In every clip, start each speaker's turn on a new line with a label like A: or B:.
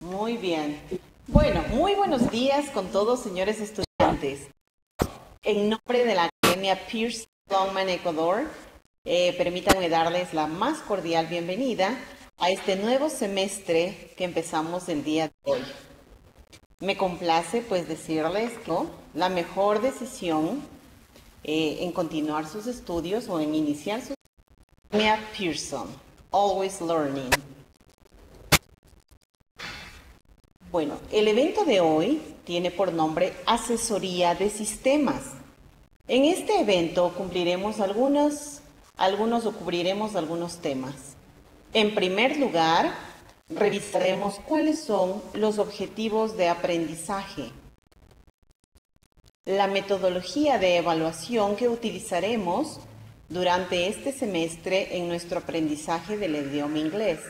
A: Muy bien. Bueno, muy buenos días con todos, señores estudiantes. En nombre de la Academia Pierce Longman Ecuador, eh, permítanme darles la más cordial bienvenida a este nuevo semestre que empezamos el día de hoy. Me complace pues decirles que la mejor decisión eh, en continuar sus estudios o en iniciar su Academia Pearson, Always Learning. Bueno, el evento de hoy tiene por nombre Asesoría de Sistemas. En este evento cumpliremos algunos, algunos o cubriremos algunos temas. En primer lugar, revisaremos cuáles son los objetivos de aprendizaje, la metodología de evaluación que utilizaremos durante este semestre en nuestro aprendizaje del idioma inglés.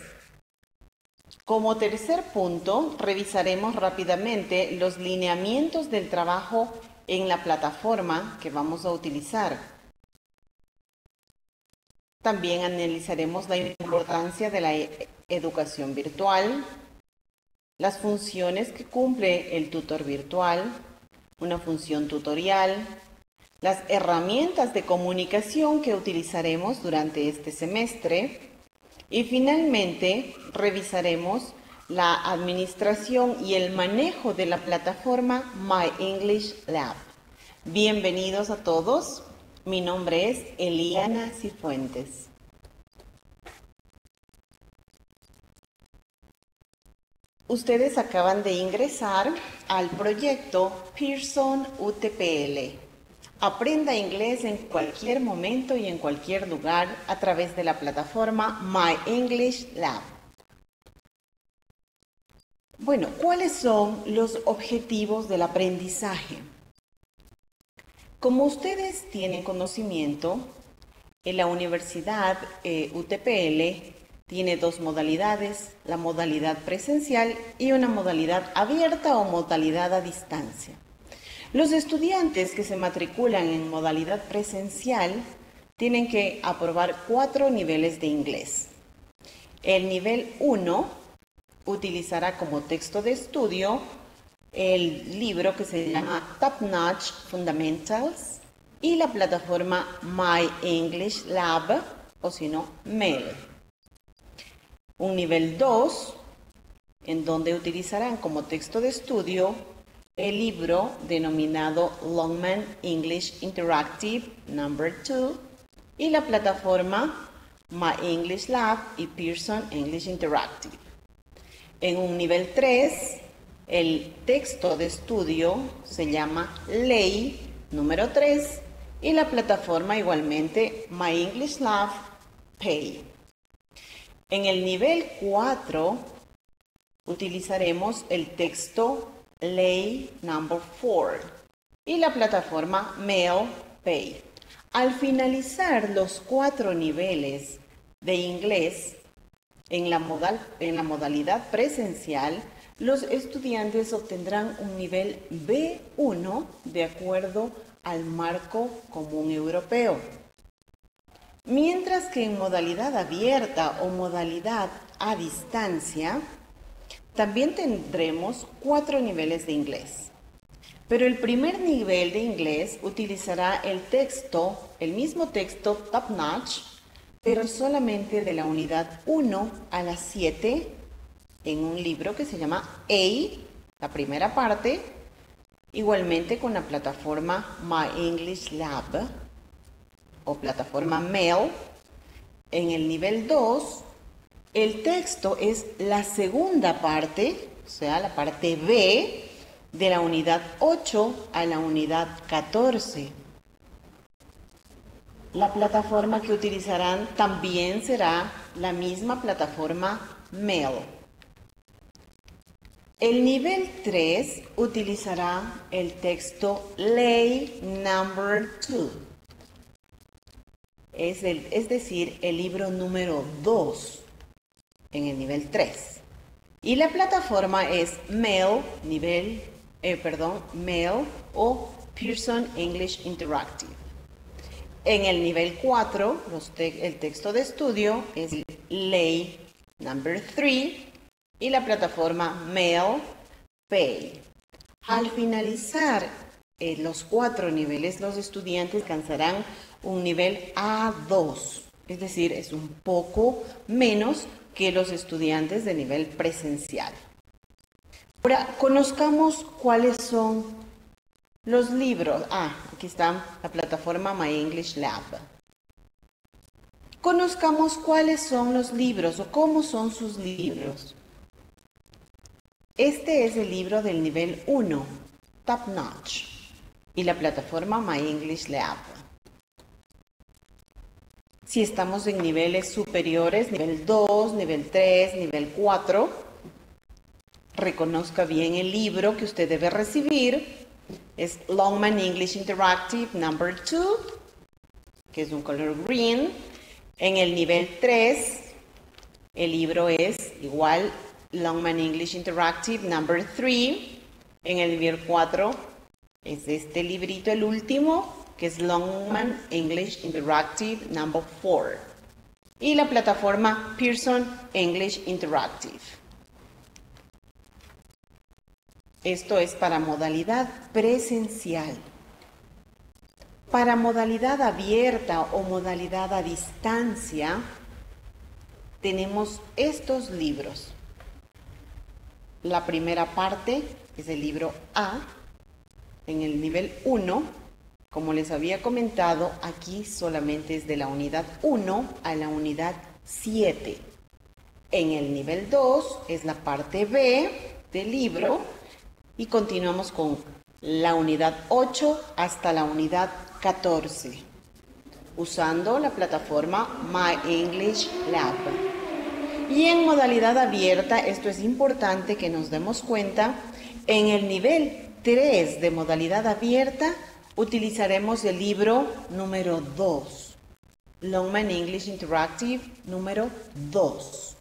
A: Como tercer punto, revisaremos rápidamente los lineamientos del trabajo en la plataforma que vamos a utilizar. También analizaremos la importancia de la educación virtual, las funciones que cumple el tutor virtual, una función tutorial, las herramientas de comunicación que utilizaremos durante este semestre, y finalmente, revisaremos la administración y el manejo de la plataforma My English Lab. Bienvenidos a todos. Mi nombre es Eliana Cifuentes. Ustedes acaban de ingresar al proyecto Pearson UTPL. Aprenda inglés en cualquier momento y en cualquier lugar a través de la plataforma My English Lab. Bueno, ¿cuáles son los objetivos del aprendizaje? Como ustedes tienen conocimiento, en la Universidad eh, UTPL tiene dos modalidades, la modalidad presencial y una modalidad abierta o modalidad a distancia. Los estudiantes que se matriculan en modalidad presencial tienen que aprobar cuatro niveles de inglés. El nivel 1 utilizará como texto de estudio el libro que se llama Top Notch Fundamentals y la plataforma My English Lab o si no, MEL. Un nivel 2 en donde utilizarán como texto de estudio el libro denominado Longman English Interactive Number 2 y la plataforma My English Lab y Pearson English Interactive. En un nivel 3, el texto de estudio se llama Ley número 3 y la plataforma igualmente My English Lab Pay. En el nivel 4 utilizaremos el texto Ley Number 4 y la plataforma Mail Pay. Al finalizar los cuatro niveles de inglés en la, modal, en la modalidad presencial, los estudiantes obtendrán un nivel B1 de acuerdo al marco común europeo. Mientras que en modalidad abierta o modalidad a distancia, también tendremos cuatro niveles de inglés. Pero el primer nivel de inglés utilizará el texto, el mismo texto top notch, pero solamente de la unidad 1 a la 7 en un libro que se llama A, la primera parte, igualmente con la plataforma My English Lab o plataforma Mail. En el nivel 2 el texto es la segunda parte, o sea, la parte B de la unidad 8 a la unidad 14. La plataforma que utilizarán también será la misma plataforma Mail. El nivel 3 utilizará el texto Lay Number 2. Es, es decir, el libro número 2 en el nivel 3. Y la plataforma es Mail, nivel, eh, perdón, Mail o Pearson English Interactive. En el nivel 4, el texto de estudio es Ley Number 3 y la plataforma Mail Pay. Al finalizar eh, los cuatro niveles, los estudiantes alcanzarán un nivel A2, es decir, es un poco menos que los estudiantes de nivel presencial. Ahora, conozcamos cuáles son los libros. Ah, aquí está la plataforma My English Lab. Conozcamos cuáles son los libros o cómo son sus libros. Este es el libro del nivel 1, Top Notch, y la plataforma My English Lab. Si estamos en niveles superiores, nivel 2, nivel 3, nivel 4, reconozca bien el libro que usted debe recibir. Es Longman English Interactive Number 2, que es un color green. En el nivel 3, el libro es igual Longman English Interactive Number 3. En el nivel 4 es este librito, el último, que es Longman English Interactive Number 4. Y la plataforma Pearson English Interactive. Esto es para modalidad presencial. Para modalidad abierta o modalidad a distancia, tenemos estos libros. La primera parte es el libro A, en el nivel 1, como les había comentado, aquí solamente es de la unidad 1 a la unidad 7. En el nivel 2 es la parte B del libro y continuamos con la unidad 8 hasta la unidad 14 usando la plataforma My English Lab. Y en modalidad abierta, esto es importante que nos demos cuenta, en el nivel 3 de modalidad abierta utilizaremos el libro número 2, Longman English Interactive número 2.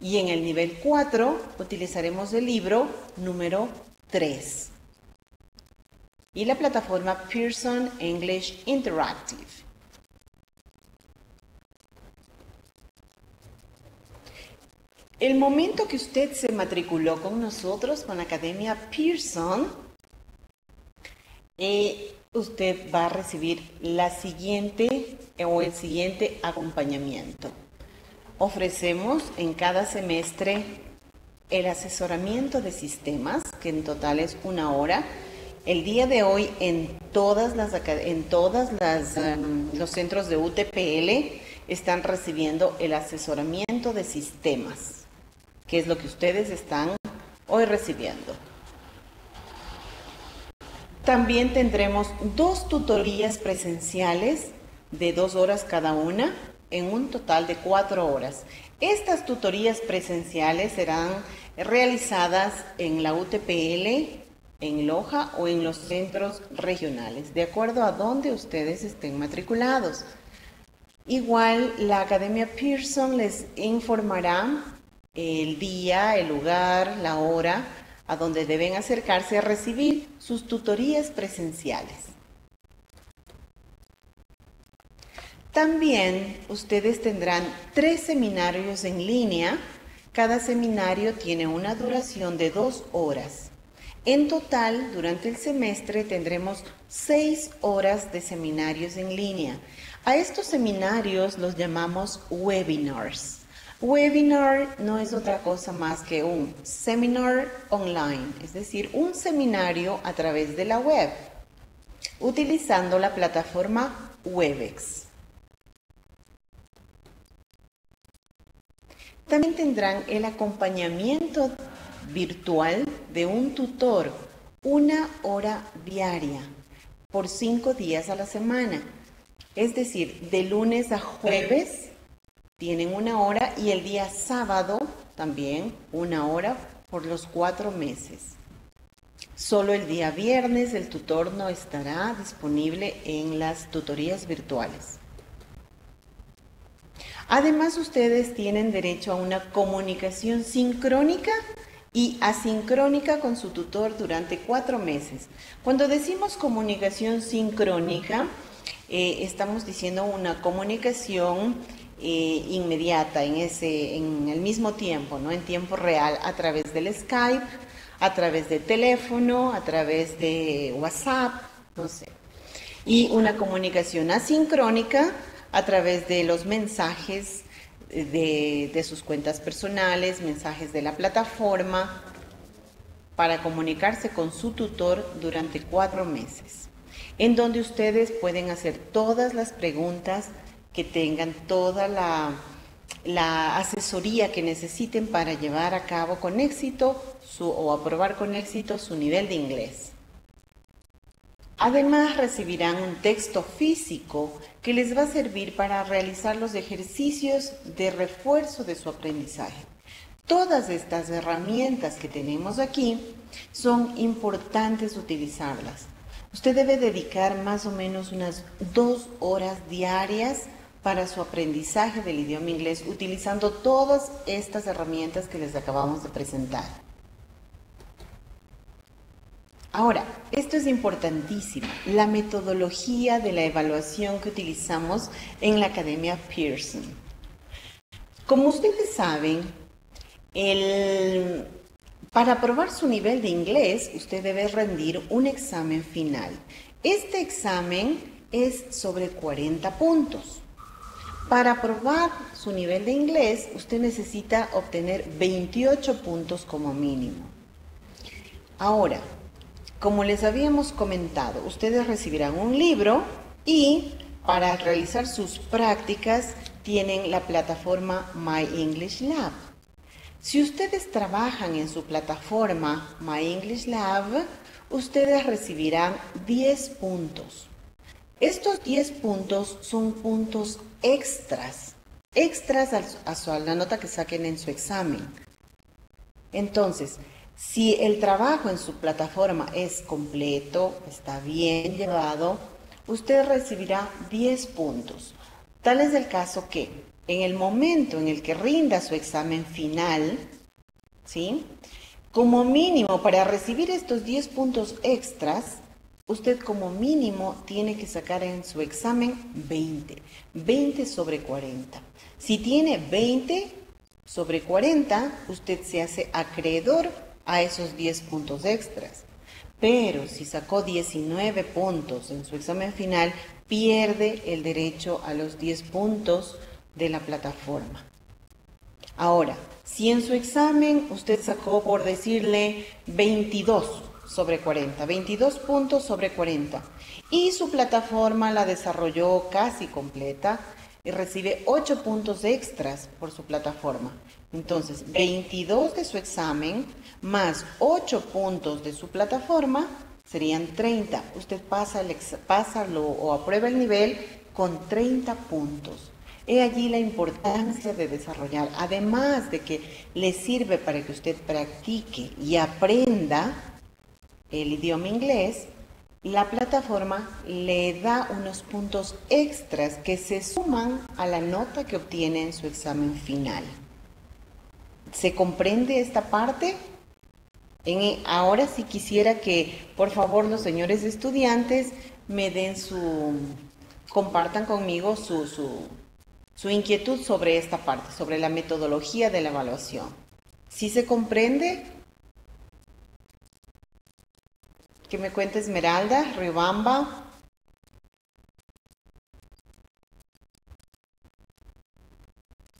A: Y en el nivel 4 utilizaremos el libro número 3. Y la plataforma Pearson English Interactive. El momento que usted se matriculó con nosotros, con la Academia Pearson, eh, usted va a recibir la siguiente o el siguiente acompañamiento. Ofrecemos en cada semestre el asesoramiento de sistemas, que en total es una hora. El día de hoy en todas las en todas em, los centros de UTPL están recibiendo el asesoramiento de sistemas, que es lo que ustedes están hoy recibiendo. También tendremos dos tutorías presenciales de dos horas cada una, en un total de cuatro horas. Estas tutorías presenciales serán realizadas en la UTPL, en Loja o en los centros regionales, de acuerdo a donde ustedes estén matriculados. Igual, la Academia Pearson les informará el día, el lugar, la hora a donde deben acercarse a recibir sus tutorías presenciales. También ustedes tendrán tres seminarios en línea. Cada seminario tiene una duración de dos horas. En total, durante el semestre tendremos seis horas de seminarios en línea. A estos seminarios los llamamos webinars. Webinar no es otra cosa más que un seminar online, es decir, un seminario a través de la web, utilizando la plataforma Webex. También tendrán el acompañamiento virtual de un tutor, una hora diaria, por cinco días a la semana. Es decir, de lunes a jueves tienen una hora y el día sábado también una hora por los cuatro meses. Solo el día viernes el tutor no estará disponible en las tutorías virtuales. Además, ustedes tienen derecho a una comunicación sincrónica y asincrónica con su tutor durante cuatro meses. Cuando decimos comunicación sincrónica, eh, estamos diciendo una comunicación eh, inmediata, en, ese, en el mismo tiempo, ¿no? en tiempo real, a través del Skype, a través de teléfono, a través de WhatsApp, no sé. Y una comunicación asincrónica a través de los mensajes de, de sus cuentas personales, mensajes de la plataforma, para comunicarse con su tutor durante cuatro meses, en donde ustedes pueden hacer todas las preguntas que tengan, toda la, asesoría que necesiten para llevar a cabo con éxito su, o aprobar con éxito su nivel de inglés. Además recibirán un texto físico que les va a servir para realizar los ejercicios de refuerzo de su aprendizaje. Todas estas herramientas que tenemos aquí son importantes utilizarlas. Usted debe dedicar más o menos unas dos horas diarias para su aprendizaje del idioma inglés utilizando todas estas herramientas que les acabamos de presentar. Ahora, esto es importantísimo, la metodología de la evaluación que utilizamos en la Academia Pearson. Como ustedes saben, para aprobar su nivel de inglés, usted debe rendir un examen final. Este examen es sobre 40 puntos. Para aprobar su nivel de inglés, usted necesita obtener 28 puntos como mínimo. Ahora, como les habíamos comentado, ustedes recibirán un libro y para realizar sus prácticas tienen la plataforma My English Lab. Si ustedes trabajan en su plataforma My English Lab, ustedes recibirán 10 puntos. Estos 10 puntos son puntos extras, extras a, la nota que saquen en su examen. Entonces, si el trabajo en su plataforma es completo, está bien llevado, usted recibirá 10 puntos. Tal es el caso que en el momento en el que rinda su examen final, ¿sí? Como mínimo, para recibir estos 10 puntos extras, usted como mínimo tiene que sacar en su examen 20, 20 sobre 40. Si tiene 20 sobre 40, usted se hace acreedor a esos 10 puntos extras. Pero si sacó 19 puntos en su examen final, pierde el derecho a los 10 puntos de la plataforma. Ahora, si en su examen usted sacó, por decirle, 22 sobre 40, 22 puntos sobre 40, y su plataforma la desarrolló casi completa y recibe 8 puntos extras por su plataforma. Entonces, 22 de su examen más 8 puntos de su plataforma serían 30. Usted pasa, el, pasa lo, o aprueba el nivel con 30 puntos. He allí la importancia de desarrollar, además de que le sirve para que usted practique y aprenda el idioma inglés, la plataforma le da unos puntos extras que se suman a la nota que obtiene en su examen final. ¿Se comprende esta parte? ahora sí quisiera que, por favor, los señores estudiantes me den su, compartan conmigo su, su inquietud sobre esta parte, sobre la metodología de la evaluación. ¿Sí se comprende? Que me cuente Esmeralda, Riobamba.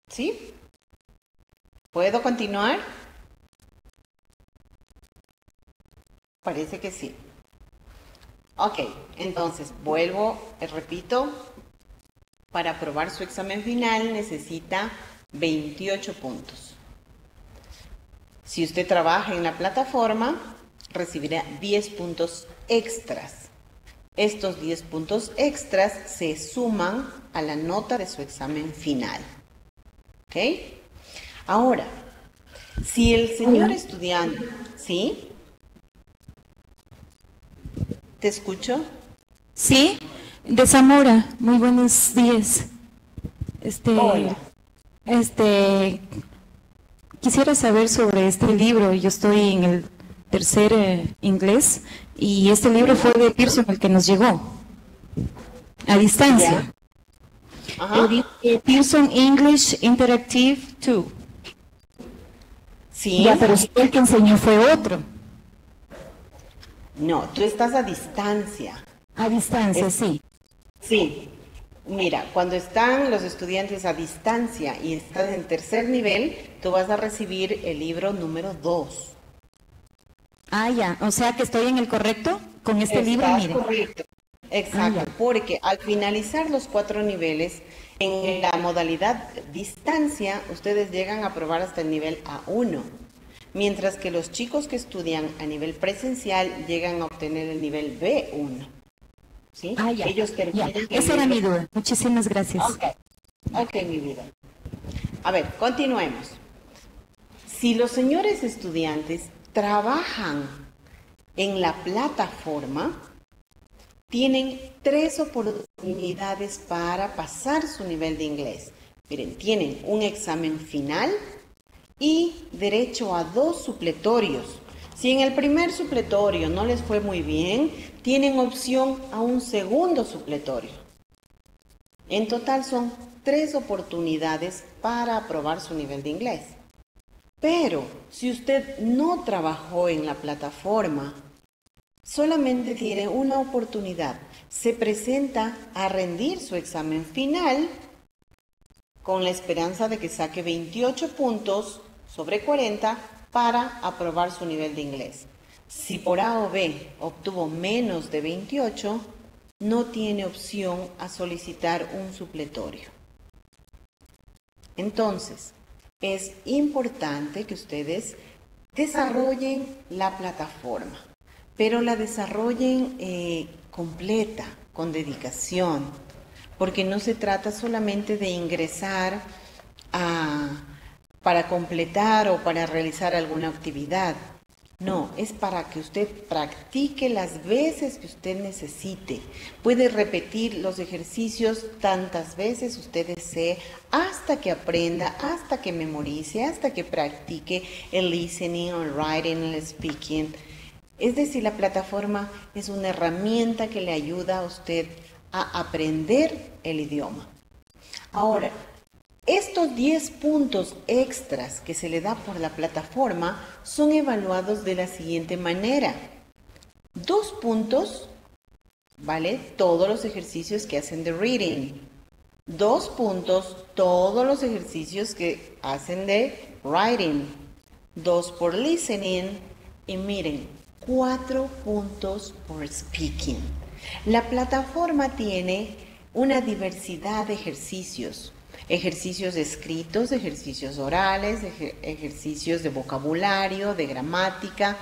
A: ¿Sí? ¿Puedo continuar? Parece que sí. Ok, entonces vuelvo, repito, para aprobar su examen final necesita 28 puntos. Si usted trabaja en la plataforma, recibirá 10 puntos extras. Estos 10 puntos extras se suman a la nota de su examen final. ¿Ok? Ahora, si el señor estudiante, ¿sí? ¿Te escucho?
B: Sí. De Zamora, muy buenos días. Este, este, quisiera saber sobre este libro. Yo estoy en el tercer eh, inglés y este libro fue de Pearson el que nos llegó a distancia. Pearson English Interactive 2.
A: Sí.
B: Ya, pero el que enseñó fue otro.
A: No, tú estás a distancia.
B: A distancia,
A: Es-
B: sí.
A: Sí. Mira, cuando están los estudiantes a distancia y estás en tercer nivel, tú vas a recibir el libro número 2.
B: Ah, ya. O sea que estoy en el correcto con este libro,
A: Estás
B: mire.
A: correcto. Exacto,
B: Ah, ya.
A: porque al finalizar los cuatro niveles, en la modalidad distancia, ustedes llegan a probar hasta el nivel A1, mientras que los chicos que estudian a nivel presencial llegan a obtener el nivel B1. ¿Sí?
B: Ah, ya.
A: Ellos terminan
B: Esa era mi duda. Muchísimas gracias.
A: Ok, mi vida. A ver, continuemos. Si los señores estudiantes trabajan en la plataforma, tienen tres oportunidades para pasar su nivel de inglés. Miren, tienen un examen final y derecho a dos supletorios. Si en el primer supletorio no les fue muy bien, tienen opción a un segundo supletorio. En total son tres oportunidades para aprobar su nivel de inglés. Pero si usted no trabajó en la plataforma, solamente tiene una oportunidad. Se presenta a rendir su examen final con la esperanza de que saque 28 puntos sobre 40 para aprobar su nivel de inglés. Si por A o B obtuvo menos de 28, no tiene opción a solicitar un supletorio. Entonces, es importante que ustedes desarrollen la plataforma, pero la desarrollen eh, completa, con dedicación, porque no se trata solamente de ingresar a- para completar o para realizar alguna actividad. No, es para que usted practique las veces que usted necesite. Puede repetir los ejercicios tantas veces usted desee hasta que aprenda, hasta que memorice, hasta que practique el listening, el writing, el speaking. Es decir, la plataforma es una herramienta que le ayuda a usted a aprender el idioma. Ahora, estos 10 puntos extras que se le da por la plataforma son evaluados de la siguiente manera. Dos puntos, ¿vale? Todos los ejercicios que hacen de reading. Dos puntos, todos los ejercicios que hacen de writing. Dos por listening. Y miren, cuatro puntos por speaking. La plataforma tiene una diversidad de ejercicios ejercicios escritos, ejercicios orales, ejer- ejercicios de vocabulario, de gramática.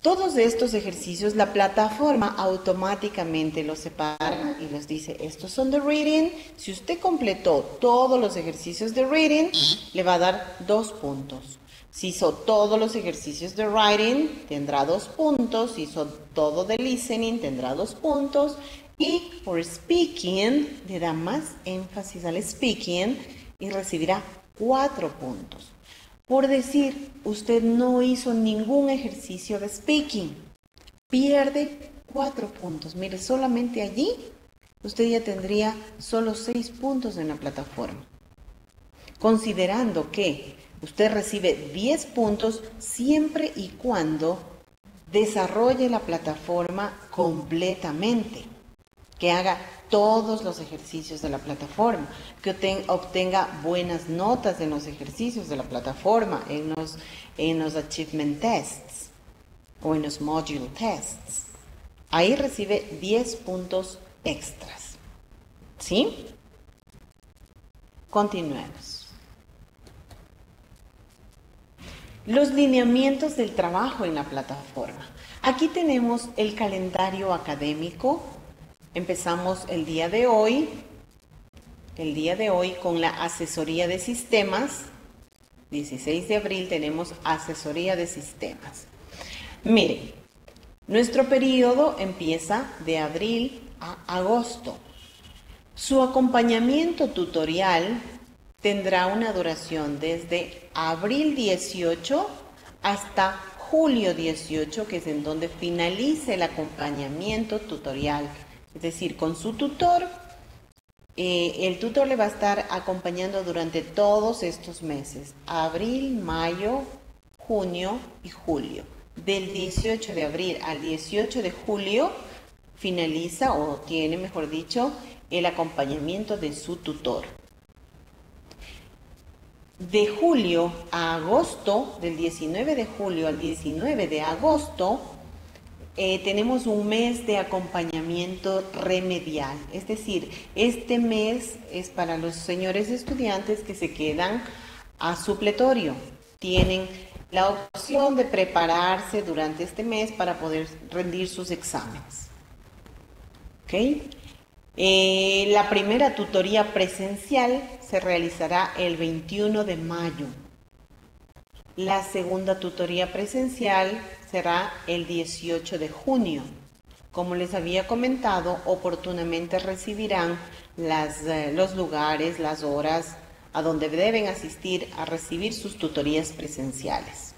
A: Todos estos ejercicios la plataforma automáticamente los separa y los dice, estos son de reading. Si usted completó todos los ejercicios de reading, le va a dar dos puntos. Si hizo todos los ejercicios de writing, tendrá dos puntos. Si hizo todo de listening, tendrá dos puntos. Y por speaking, le da más énfasis al speaking y recibirá cuatro puntos. Por decir, usted no hizo ningún ejercicio de speaking, pierde cuatro puntos. Mire, solamente allí usted ya tendría solo seis puntos en la plataforma. Considerando que usted recibe 10 puntos siempre y cuando desarrolle la plataforma completamente, que haga todos los ejercicios de la plataforma, que obten- obtenga buenas notas en los ejercicios de la plataforma, en los, en los achievement tests o en los module tests. Ahí recibe 10 puntos extras. ¿Sí? Continuemos. Los lineamientos del trabajo en la plataforma. Aquí tenemos el calendario académico. Empezamos el día de hoy, el día de hoy con la asesoría de sistemas. 16 de abril tenemos asesoría de sistemas. Miren, nuestro periodo empieza de abril a agosto. Su acompañamiento tutorial tendrá una duración desde abril 18 hasta julio 18, que es en donde finalice el acompañamiento tutorial. Es decir, con su tutor eh, el tutor le va a estar acompañando durante todos estos meses, abril, mayo, junio y julio. Del 18 de abril al 18 de julio finaliza o tiene, mejor dicho, el acompañamiento de su tutor. De julio a agosto, del 19 de julio al 19 de agosto, eh, tenemos un mes de acompañamiento remedial. Es decir, este mes es para los señores estudiantes que se quedan a supletorio. Tienen la opción de prepararse durante este mes para poder rendir sus exámenes. Eh, la primera tutoría presencial se realizará el 21 de mayo. La segunda tutoría presencial será el 18 de junio. Como les había comentado, oportunamente recibirán eh, los lugares, las horas a donde deben asistir a recibir sus tutorías presenciales.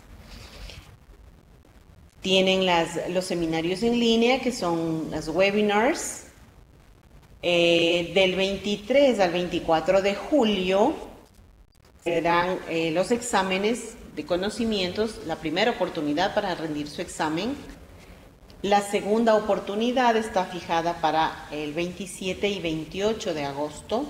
A: Tienen los seminarios en línea, que son las webinars. Eh, del 23 al 24 de julio serán eh, los exámenes de conocimientos, la primera oportunidad para rendir su examen. La segunda oportunidad está fijada para el 27 y 28 de agosto.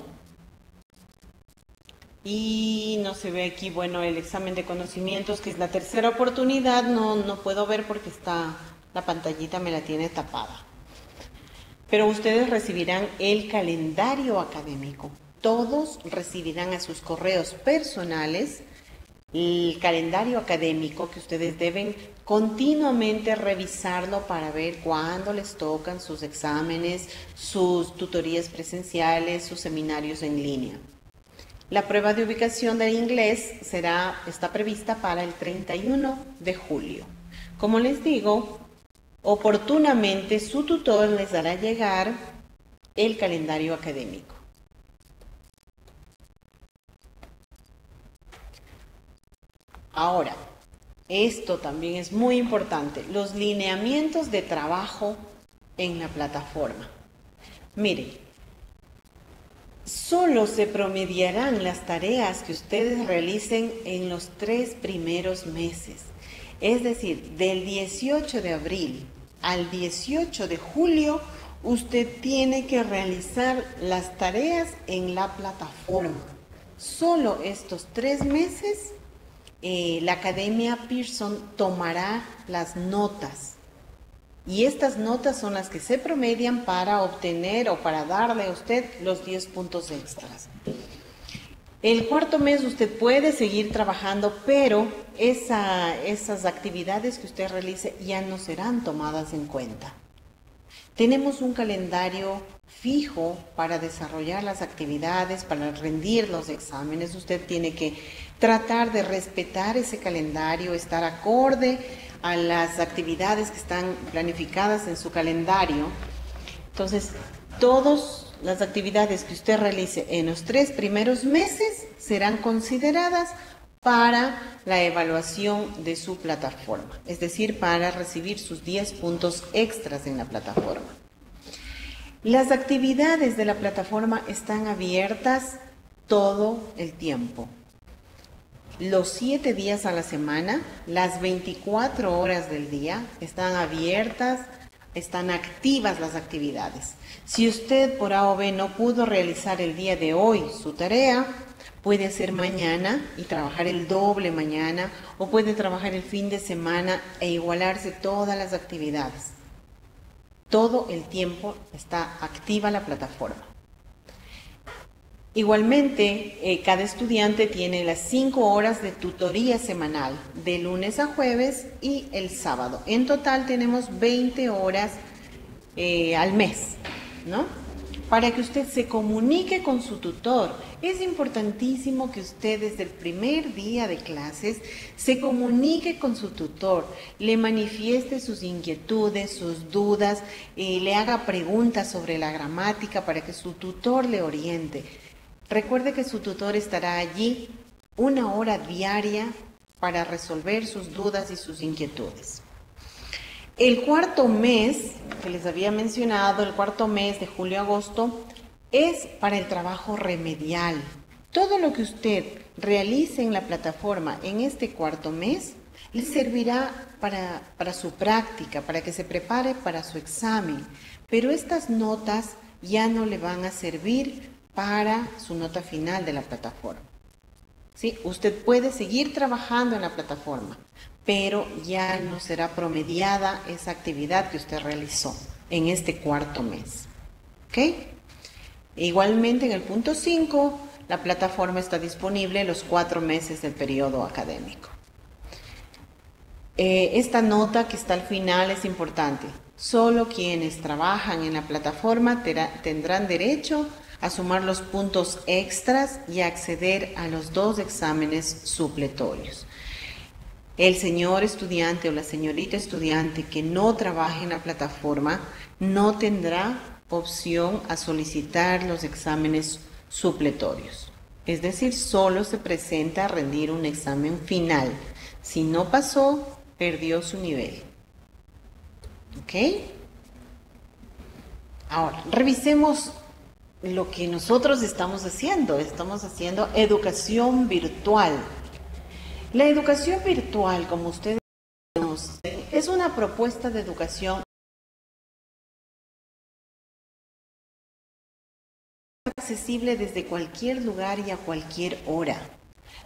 A: Y no se ve aquí, bueno, el examen de conocimientos, que es la tercera oportunidad, no, no puedo ver porque está, la pantallita me la tiene tapada. Pero ustedes recibirán el calendario académico. Todos recibirán a sus correos personales el calendario académico que ustedes deben continuamente revisarlo para ver cuándo les tocan sus exámenes, sus tutorías presenciales, sus seminarios en línea. La prueba de ubicación del inglés será, está prevista para el 31 de julio. Como les digo, oportunamente su tutor les dará llegar el calendario académico. Ahora, esto también es muy importante, los lineamientos de trabajo en la plataforma. Miren, Solo se promediarán las tareas que ustedes realicen en los tres primeros meses. Es decir, del 18 de abril al 18 de julio, usted tiene que realizar las tareas en la plataforma. Solo estos tres meses, eh, la Academia Pearson tomará las notas y estas notas son las que se promedian para obtener o para darle a usted los 10 puntos extras. El cuarto mes usted puede seguir trabajando, pero esas actividades que usted realice ya no serán tomadas en cuenta. Tenemos un calendario fijo para desarrollar las actividades, para rendir los exámenes. Usted tiene que tratar de respetar ese calendario, estar acorde a las actividades que están planificadas en su calendario. Entonces, todas las actividades que usted realice en los tres primeros meses serán consideradas para la evaluación de su plataforma, es decir, para recibir sus 10 puntos extras en la plataforma. Las actividades de la plataforma están abiertas todo el tiempo los siete días a la semana, las 24 horas del día, están abiertas, están activas las actividades. Si usted por A o B no pudo realizar el día de hoy su tarea, puede hacer mañana y trabajar el doble mañana o puede trabajar el fin de semana e igualarse todas las actividades. Todo el tiempo está activa la plataforma. Igualmente, eh, cada estudiante tiene las cinco horas de tutoría semanal, de lunes a jueves y el sábado. En total tenemos 20 horas eh, al mes, ¿no? Para que usted se comunique con su tutor. Es importantísimo que usted desde el primer día de clases se comunique con su tutor, le manifieste sus inquietudes, sus dudas, le haga preguntas sobre la gramática para que su tutor le oriente. Recuerde que su tutor estará allí una hora diaria para resolver sus dudas y sus inquietudes. El cuarto mes, que les había mencionado, el cuarto mes de julio-agosto, es para el trabajo remedial. Todo lo que usted realice en la plataforma en este cuarto mes le servirá para, para su práctica, para que se prepare para su examen. Pero estas notas ya no le van a servir para su nota final de la plataforma. ¿Sí? Usted puede seguir trabajando en la plataforma, pero ya no será promediada esa actividad que usted realizó en este cuarto mes. ¿Ok? Igualmente en el punto 5, la plataforma está disponible los cuatro meses del periodo académico. Eh, esta nota que está al final es importante. Solo quienes trabajan en la plataforma tendrán derecho a sumar los puntos extras y acceder a los dos exámenes supletorios. El señor estudiante o la señorita estudiante que no trabaje en la plataforma no tendrá opción a solicitar los exámenes supletorios. Es decir, solo se presenta a rendir un examen final. Si no pasó, perdió su nivel. ¿Ok? Ahora, revisemos lo que nosotros estamos haciendo. Estamos haciendo educación virtual. La educación virtual, como ustedes conocen, es una propuesta de educación accesible desde cualquier lugar y a cualquier hora.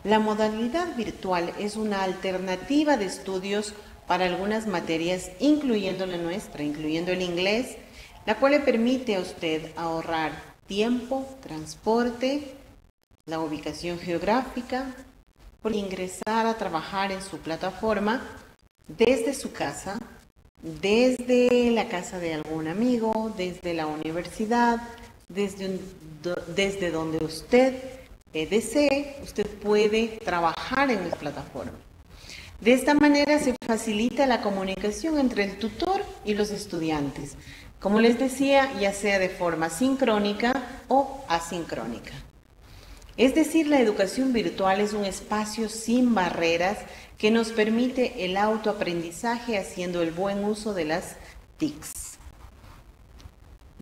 A: La modalidad virtual es una alternativa de estudios para algunas materias, incluyendo la nuestra, incluyendo el inglés, la cual le permite a usted ahorrar tiempo, transporte, la ubicación geográfica, por ingresar a trabajar en su plataforma desde su casa, desde la casa de algún amigo, desde la universidad, desde, desde donde usted eh, desee, usted puede trabajar en la plataforma. De esta manera se facilita la comunicación entre el tutor y los estudiantes, como les decía, ya sea de forma sincrónica o asincrónica. Es decir, la educación virtual es un espacio sin barreras que nos permite el autoaprendizaje haciendo el buen uso de las TICs.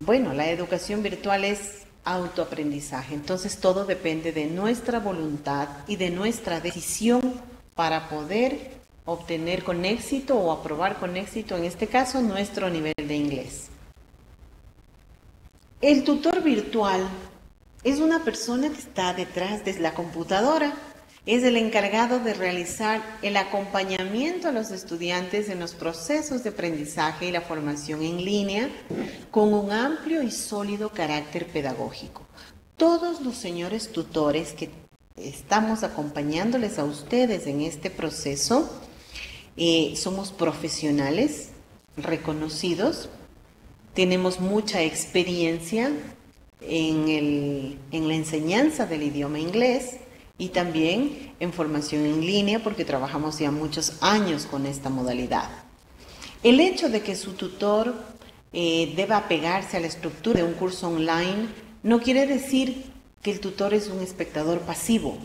A: Bueno, la educación virtual es autoaprendizaje, entonces todo depende de nuestra voluntad y de nuestra decisión para poder obtener con éxito o aprobar con éxito, en este caso, nuestro nivel de inglés. El tutor virtual es una persona que está detrás de la computadora, es el encargado de realizar el acompañamiento a los estudiantes en los procesos de aprendizaje y la formación en línea con un amplio y sólido carácter pedagógico. Todos los señores tutores que estamos acompañándoles a ustedes en este proceso, eh, somos profesionales reconocidos, tenemos mucha experiencia en, en la enseñanza del idioma inglés y también en formación en línea porque trabajamos ya muchos años con esta modalidad. El hecho de que su tutor eh, deba apegarse a la estructura de un curso online no quiere decir que el tutor es un espectador pasivo.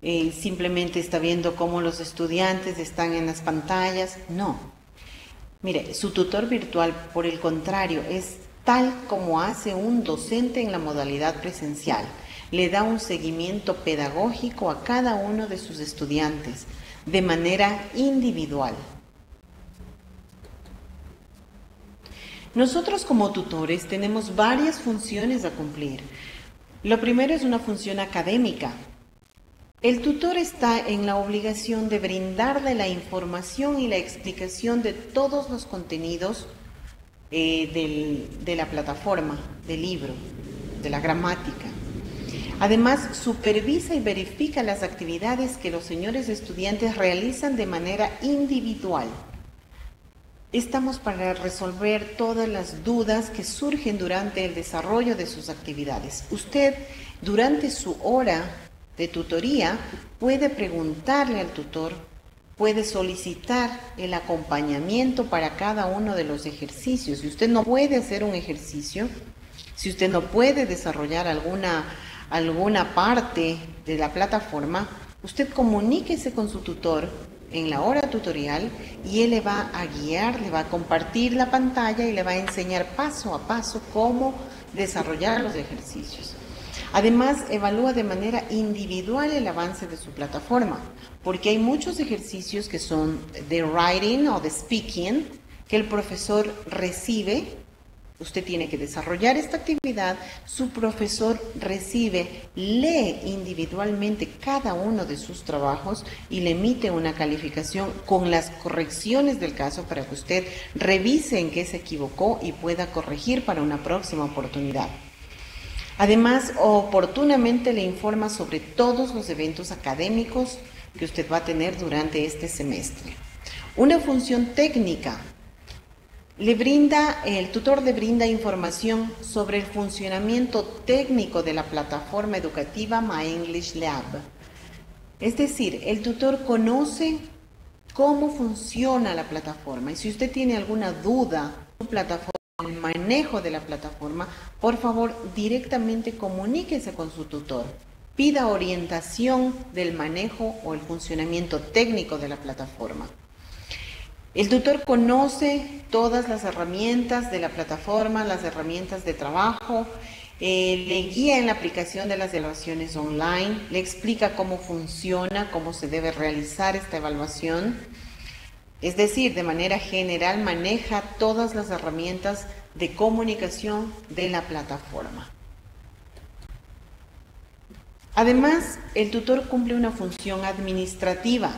A: Eh, simplemente está viendo cómo los estudiantes están en las pantallas. No. Mire, su tutor virtual, por el contrario, es tal como hace un docente en la modalidad presencial. Le da un seguimiento pedagógico a cada uno de sus estudiantes de manera individual. Nosotros como tutores tenemos varias funciones a cumplir. Lo primero es una función académica. El tutor está en la obligación de brindarle la información y la explicación de todos los contenidos eh, de la plataforma, del libro, de la gramática. Además, supervisa y verifica las actividades que los señores estudiantes realizan de manera individual Estamos para resolver todas las dudas que surgen durante el desarrollo de sus actividades. Usted, durante su hora de tutoría, puede preguntarle al tutor, puede solicitar el acompañamiento para cada uno de los ejercicios. Si usted no puede hacer un ejercicio, si usted no puede desarrollar alguna, alguna parte de la plataforma, usted comuníquese con su tutor en la hora tutorial y él le va a guiar, le va a compartir la pantalla y le va a enseñar paso a paso cómo desarrollar los ejercicios. Además, evalúa de manera individual el avance de su plataforma, porque hay muchos ejercicios que son de writing o de speaking que el profesor recibe Usted tiene que desarrollar esta actividad, su profesor recibe, lee individualmente cada uno de sus trabajos y le emite una calificación con las correcciones del caso para que usted revise en qué se equivocó y pueda corregir para una próxima oportunidad. Además, oportunamente le informa sobre todos los eventos académicos que usted va a tener durante este semestre. Una función técnica le brinda, el tutor le brinda información sobre el funcionamiento técnico de la plataforma educativa My English Lab. Es decir, el tutor conoce cómo funciona la plataforma y si usted tiene alguna duda plataforma, el manejo de la plataforma, por favor directamente comuníquese con su tutor. Pida orientación del manejo o el funcionamiento técnico de la plataforma. El tutor conoce todas las herramientas de la plataforma, las herramientas de trabajo, eh, le guía en la aplicación de las evaluaciones online, le explica cómo funciona, cómo se debe realizar esta evaluación. Es decir, de manera general maneja todas las herramientas de comunicación de la plataforma. Además, el tutor cumple una función administrativa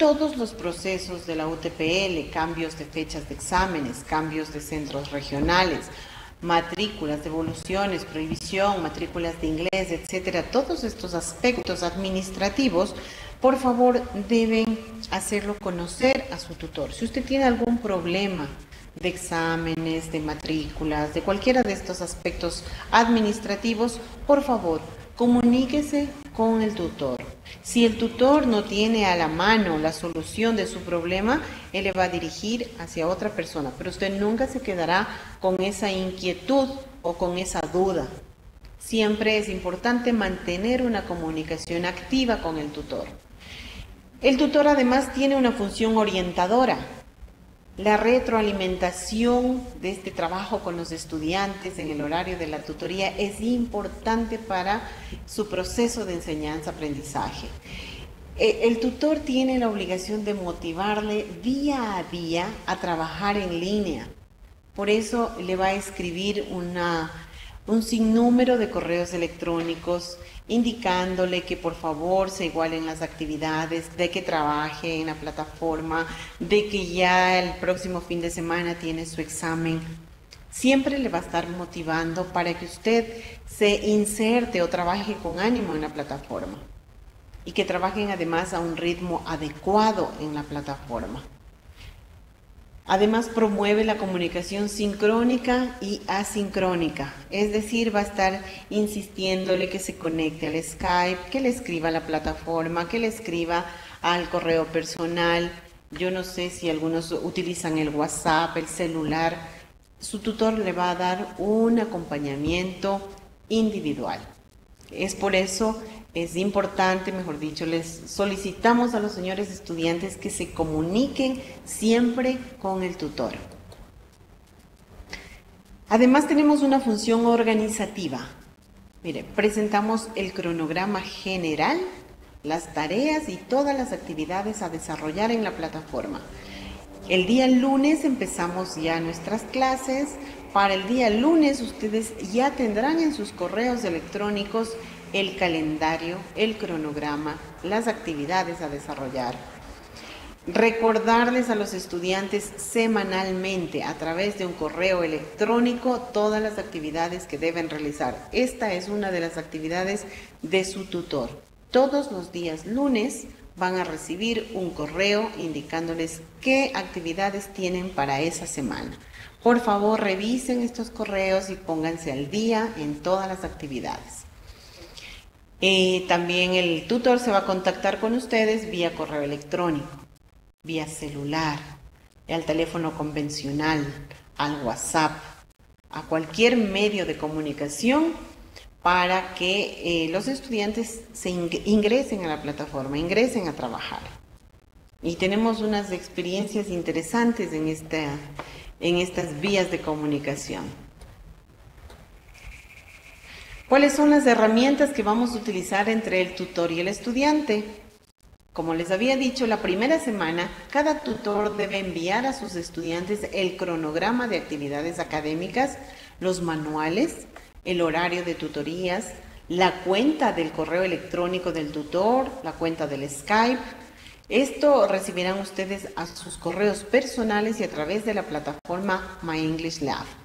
A: todos los procesos de la UTPL, cambios de fechas de exámenes, cambios de centros regionales, matrículas, devoluciones, prohibición, matrículas de inglés, etcétera, todos estos aspectos administrativos, por favor deben hacerlo conocer a su tutor. Si usted tiene algún problema de exámenes, de matrículas, de cualquiera de estos aspectos administrativos, por favor, comuníquese con el tutor. Si el tutor no tiene a la mano la solución de su problema, él le va a dirigir hacia otra persona, pero usted nunca se quedará con esa inquietud o con esa duda. Siempre es importante mantener una comunicación activa con el tutor. El tutor además tiene una función orientadora, la retroalimentación de este trabajo con los estudiantes en el horario de la tutoría es importante para su proceso de enseñanza-aprendizaje. E, el tutor tiene la obligación de motivarle día a día a trabajar en línea. Por eso le va a escribir una, un sinnúmero de correos electrónicos indicándole que por favor se igualen las actividades, de que trabaje en la plataforma, de que ya el próximo fin de semana tiene su examen. Siempre le va a estar motivando para que usted se inserte o trabaje con ánimo en la plataforma y que trabajen además a un ritmo adecuado en la plataforma. Además promueve la comunicación sincrónica y asincrónica, es decir, va a estar insistiéndole que se conecte al Skype, que le escriba a la plataforma, que le escriba al correo personal. Yo no sé si algunos utilizan el WhatsApp, el celular. Su tutor le va a dar un acompañamiento individual. Es por eso es importante, mejor dicho, les solicitamos a los señores estudiantes que se comuniquen siempre con el tutor. Además tenemos una función organizativa. Mire, presentamos el cronograma general, las tareas y todas las actividades a desarrollar en la plataforma. El día lunes empezamos ya nuestras clases. Para el día lunes ustedes ya tendrán en sus correos electrónicos el calendario, el cronograma, las actividades a desarrollar. Recordarles a los estudiantes semanalmente a través de un correo electrónico todas las actividades que deben realizar. Esta es una de las actividades de su tutor. Todos los días lunes van a recibir un correo indicándoles qué actividades tienen para esa semana. Por favor, revisen estos correos y pónganse al día en todas las actividades. También el tutor se va a contactar con ustedes vía correo electrónico, vía celular, al teléfono convencional, al WhatsApp, a cualquier medio de comunicación para que eh, los estudiantes se ingresen a la plataforma, ingresen a trabajar. Y tenemos unas experiencias interesantes en, en estas vías de comunicación. ¿Cuáles son las herramientas que vamos a utilizar entre el tutor y el estudiante? Como les había dicho, la primera semana cada tutor debe enviar a sus estudiantes el cronograma de actividades académicas, los manuales, el horario de tutorías, la cuenta del correo electrónico del tutor, la cuenta del Skype. Esto recibirán ustedes a sus correos personales y a través de la plataforma My English Lab.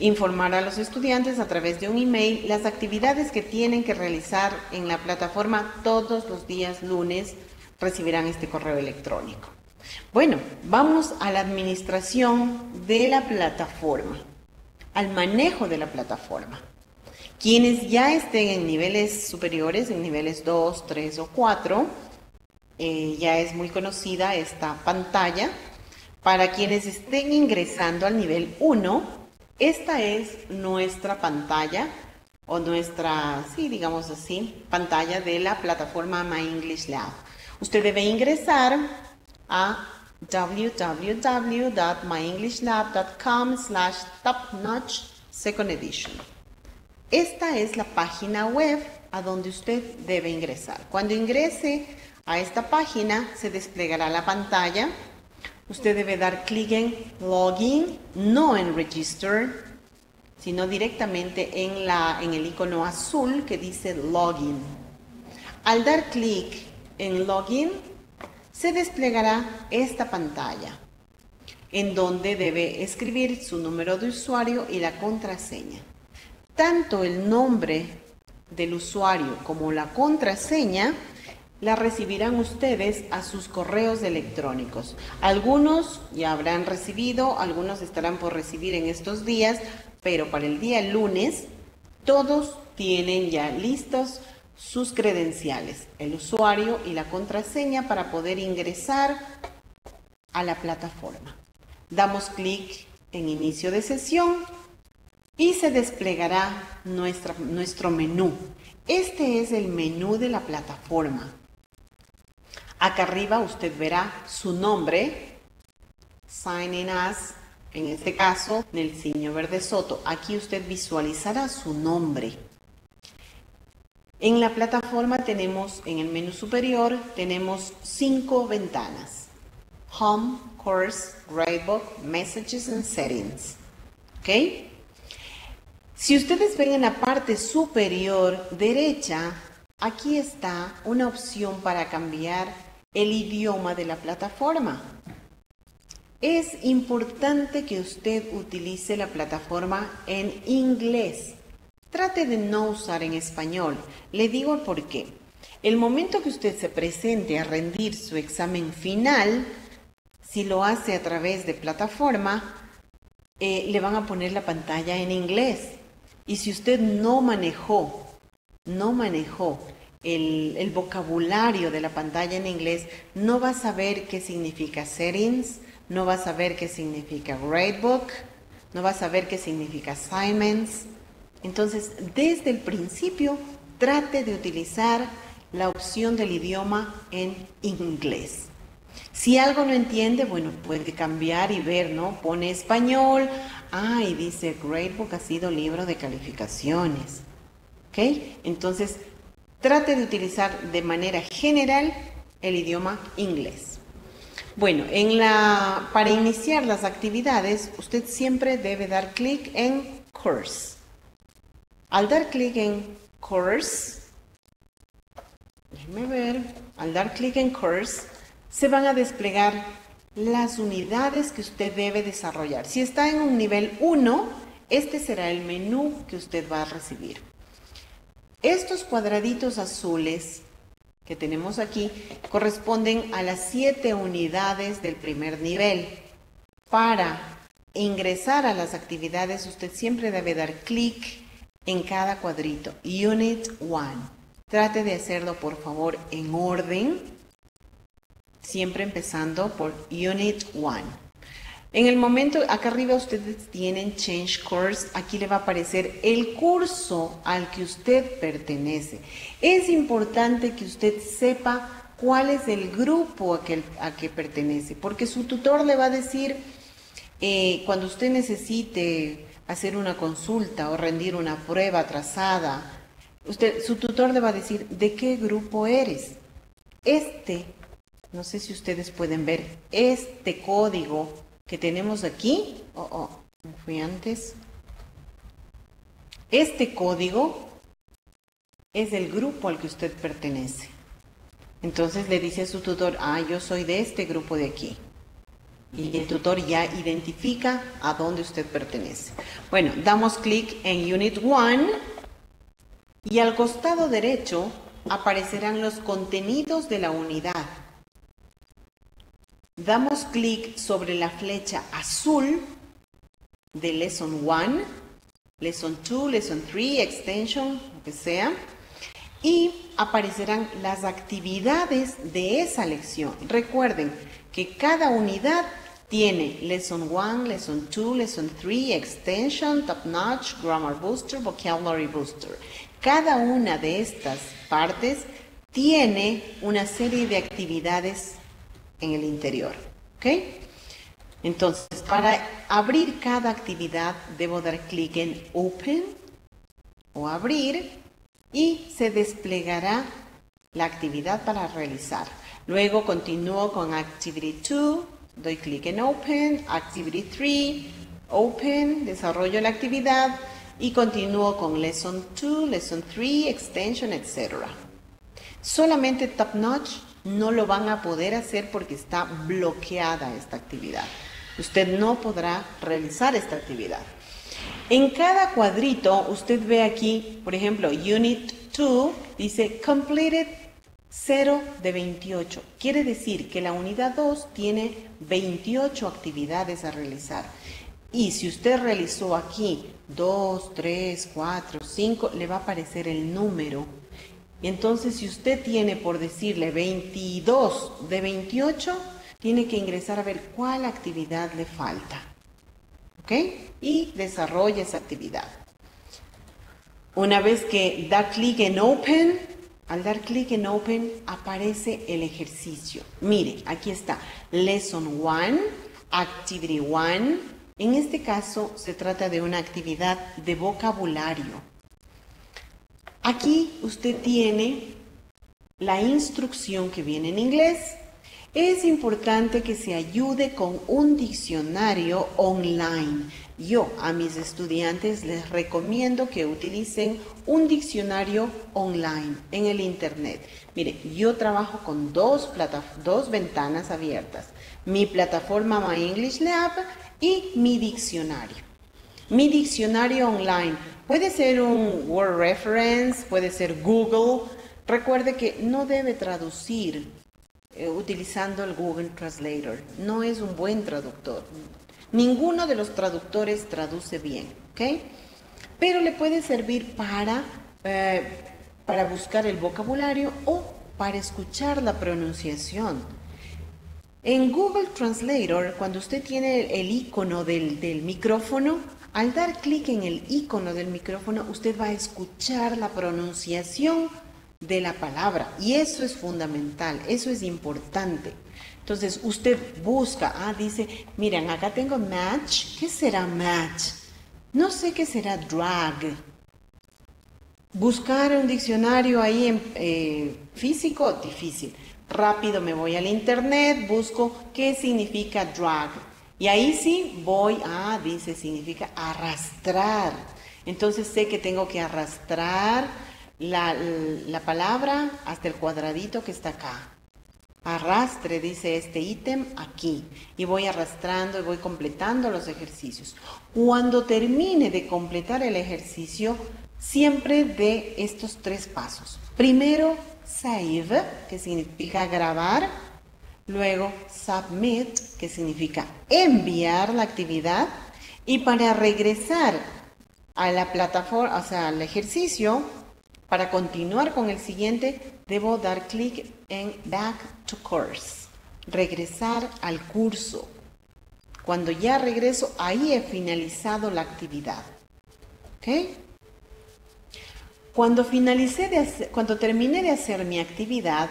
A: Informar a los estudiantes a través de un email las actividades que tienen que realizar en la plataforma todos los días lunes recibirán este correo electrónico. Bueno, vamos a la administración de la plataforma, al manejo de la plataforma. Quienes ya estén en niveles superiores, en niveles 2, 3 o 4, eh, ya es muy conocida esta pantalla. Para quienes estén ingresando al nivel 1, esta es nuestra pantalla o nuestra, sí, digamos así, pantalla de la plataforma My English Lab. Usted debe ingresar a www.myenglish.lab.com slash topnotch second edition. Esta es la página web a donde usted debe ingresar. Cuando ingrese a esta página se desplegará la pantalla usted debe dar clic en Login, no en Register, sino directamente en, el icono azul que dice Login. Al dar clic en Login, se desplegará esta pantalla, en donde debe escribir su número de usuario y la contraseña. Tanto el nombre del usuario como la contraseña la recibirán ustedes a sus correos electrónicos. Algunos ya habrán recibido, algunos estarán por recibir en estos días, pero para el día lunes todos tienen ya listos sus credenciales, el usuario y la contraseña para poder ingresar a la plataforma. Damos clic en inicio de sesión y se desplegará nuestro menú. Este es el menú de la plataforma. Acá arriba usted verá su nombre, signing as, en este caso, Nelsinho Verde Soto. Aquí usted visualizará su nombre. En la plataforma tenemos, en el menú superior, tenemos cinco ventanas. Home, Course, Gradebook, Messages and Settings. ¿Ok? Si ustedes ven en la parte superior derecha, aquí está una opción para cambiar el idioma de la plataforma. Es importante que usted utilice la plataforma en inglés. Trate de no usar en español. Le digo por qué. El momento que usted se presente a rendir su examen final, si lo hace a través de plataforma, eh, le van a poner la pantalla en inglés. Y si usted no manejó, no manejó el, vocabulario de la pantalla en inglés, no va a saber qué significa settings, no va a saber qué significa gradebook, no va a saber qué significa assignments. Entonces, desde el principio, trate de utilizar la opción del idioma en inglés. Si algo no entiende, bueno, puede cambiar y ver, ¿no? Pone español, ah, y dice Gradebook ha sido libro de calificaciones. ¿Ok? Entonces, trate de utilizar de manera general el idioma inglés. Bueno, para iniciar las actividades, usted siempre debe dar clic en Course. Al dar clic en Course, déjeme ver, al dar clic en Course, se van a desplegar las unidades que usted debe desarrollar. Si está en un nivel 1, este será el menú que usted va a recibir. Estos cuadraditos azules que tenemos aquí corresponden a las siete unidades del primer nivel. Para ingresar a las actividades usted siempre debe dar clic en cada cuadrito. Unit 1. Trate de hacerlo por favor en orden, siempre empezando por Unit 1. En el momento, acá arriba ustedes tienen Change Course, aquí le va a aparecer el curso al que usted pertenece. Es importante que usted sepa cuál es el grupo a que, pertenece, porque su tutor le va a decir, eh, cuando usted necesite hacer una consulta o rendir una prueba trazada, su tutor le va a decir, ¿de qué grupo eres? Este, no sé si ustedes pueden ver, este código que tenemos aquí, oh, oh, fui antes, este código es el grupo al que usted pertenece. Entonces le dice a su tutor, ah, yo soy de este grupo de aquí. Y el tutor ya identifica a dónde usted pertenece. Bueno, damos clic en Unit 1 y al costado derecho aparecerán los contenidos de la unidad. Damos clic sobre la flecha azul de Lesson 1, Lesson 2, Lesson 3, Extension, lo que sea y aparecerán las actividades de esa lección. Recuerden que cada unidad tiene Lesson 1, Lesson 2, Lesson 3, Extension, Top Notch, Grammar Booster, Vocabulary Booster. Cada una de estas partes tiene una serie de actividades en el interior. ¿Ok? Entonces, para abrir cada actividad, debo dar clic en Open o Abrir y se desplegará la actividad para realizar. Luego continúo con Activity 2, doy clic en Open, Activity 3, Open, desarrollo la actividad y continúo con Lesson 2, Lesson 3, Extension, etc. Solamente Top Notch no lo van a poder hacer porque está bloqueada esta actividad. Usted no podrá realizar esta actividad. En cada cuadrito, usted ve aquí, por ejemplo, Unit 2 dice Completed 0 de 28. Quiere decir que la unidad 2 tiene 28 actividades a realizar. Y si usted realizó aquí 2, 3, 4, 5, le va a aparecer el número. Y entonces si usted tiene, por decirle, 22 de 28, tiene que ingresar a ver cuál actividad le falta. ¿Ok? Y desarrolla esa actividad. Una vez que da clic en Open, al dar clic en Open aparece el ejercicio. Mire, aquí está Lesson 1, Activity 1. En este caso se trata de una actividad de vocabulario. Aquí usted tiene la instrucción que viene en inglés es importante que se ayude con un diccionario online. Yo a mis estudiantes les recomiendo que utilicen un diccionario online en el Internet. Mire, yo trabajo con dos, dos ventanas abiertas. Mi plataforma My English Lab y mi diccionario. Mi diccionario online puede ser un Word Reference, puede ser Google. Recuerde que no debe traducir eh, utilizando el Google Translator. No es un buen traductor. Ninguno de los traductores traduce bien, ¿ok? Pero le puede servir para, eh, para buscar el vocabulario o para escuchar la pronunciación. En Google Translator, cuando usted tiene el icono del, del micrófono, al dar clic en el icono del micrófono, usted va a escuchar la pronunciación de la palabra. Y eso es fundamental, eso es importante. Entonces usted busca, ah, dice, miren, acá tengo match. ¿Qué será match? No sé qué será drag. Buscar un diccionario ahí en eh, físico, difícil. Rápido me voy al internet, busco qué significa drag. Y ahí sí voy, ah, dice, significa arrastrar. Entonces sé que tengo que arrastrar la, palabra hasta el cuadradito que está acá. Arrastre, dice este ítem aquí. Y voy arrastrando y voy completando los ejercicios. Cuando termine de completar el ejercicio, siempre de estos tres pasos. Primero, save, que significa grabar. Luego, submit, que significa enviar la actividad. Y para regresar a la plataforma, o sea, al ejercicio, para continuar con el siguiente, debo dar clic en Back to Course, regresar al curso. Cuando ya regreso, ahí he finalizado la actividad. ¿Ok? Cuando, finalicé de cuando terminé de hacer mi actividad,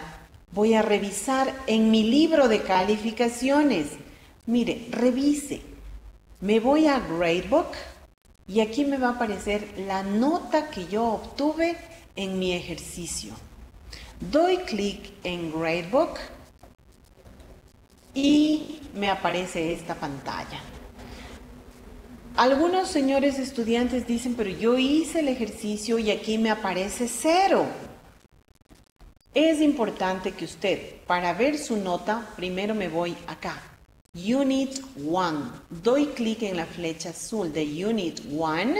A: voy a revisar en mi libro de calificaciones. Mire, revise. Me voy a Gradebook y aquí me va a aparecer la nota que yo obtuve en mi ejercicio. Doy clic en Gradebook y me aparece esta pantalla. Algunos señores estudiantes dicen, pero yo hice el ejercicio y aquí me aparece cero. Es importante que usted, para ver su nota, primero me voy acá. Unit 1. Doy clic en la flecha azul de Unit 1